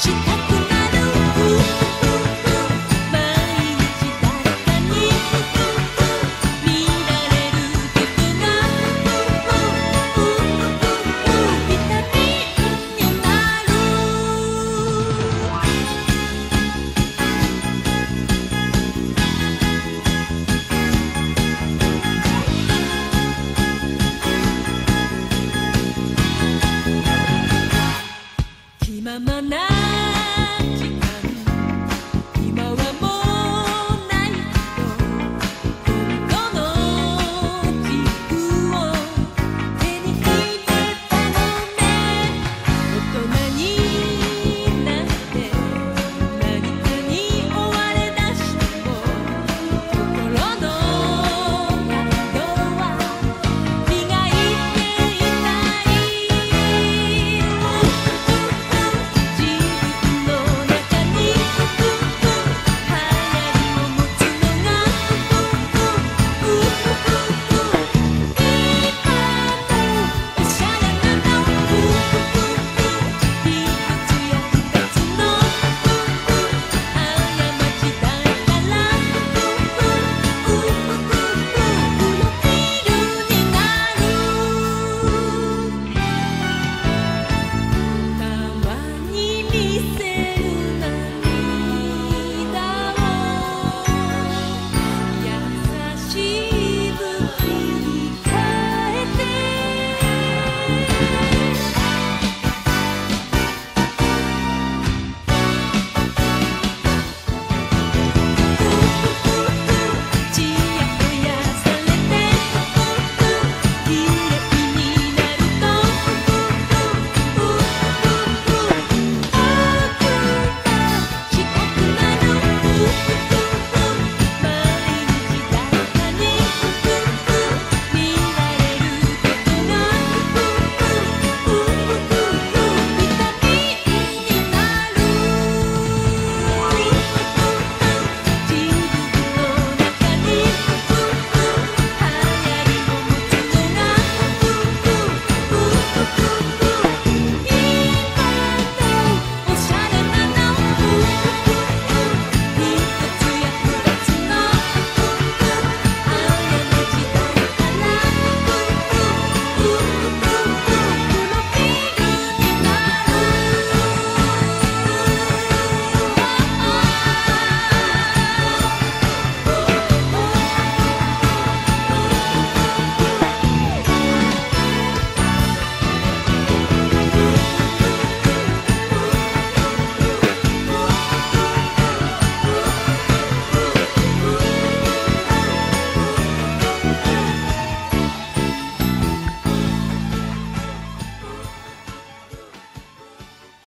She